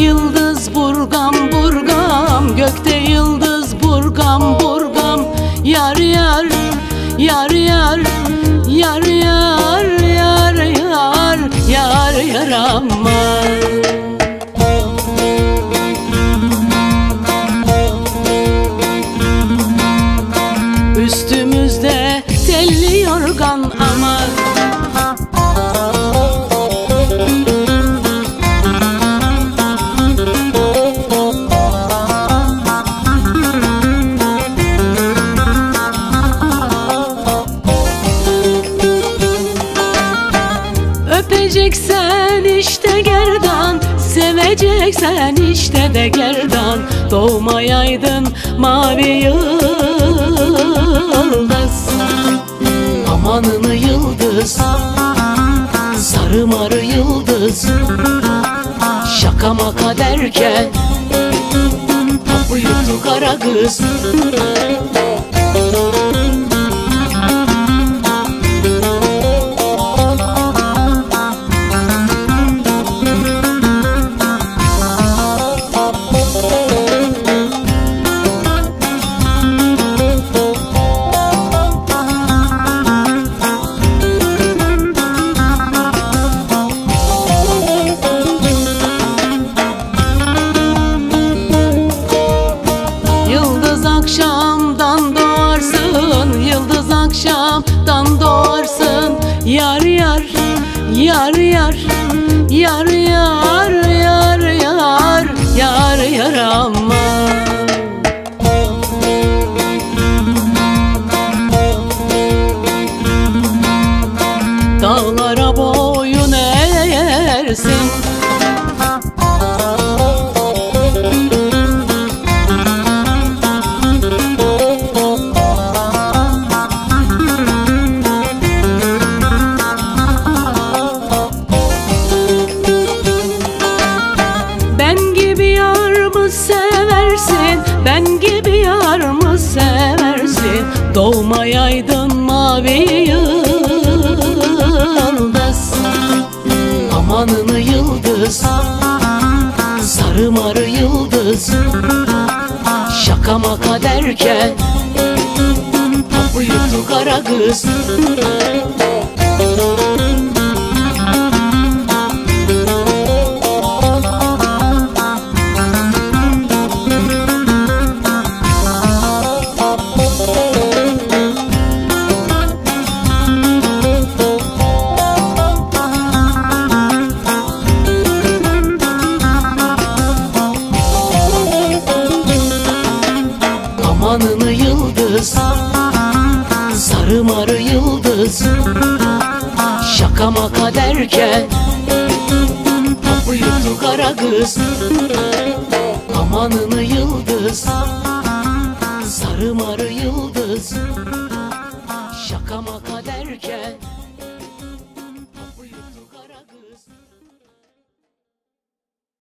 yıldız burgam burgam. Gökte yıldız burgam burgam. Yar yar yar yar Yar yar yar yar Yar yar aman Üstümüzde telli yorgan ama Seveceksen işte de gerdan Doğmayaydın mavi yıldız Amanını yıldız Sarı marı yıldız Şaka maka derken Topu yuttu kara kız yar yar yar Yar yar yar gibi yar mı seversin? Ben gibi yar mı seversin? Doğmayaydın mavi yıldız. Amanını yıldız. Sarı marı yıldız. Şaka maka derken Topu yuttu kara kız Sarı marı yıldız Şaka maka derken Topu yuttu kara kız. Amanını yıldız. Sarı marı yıldız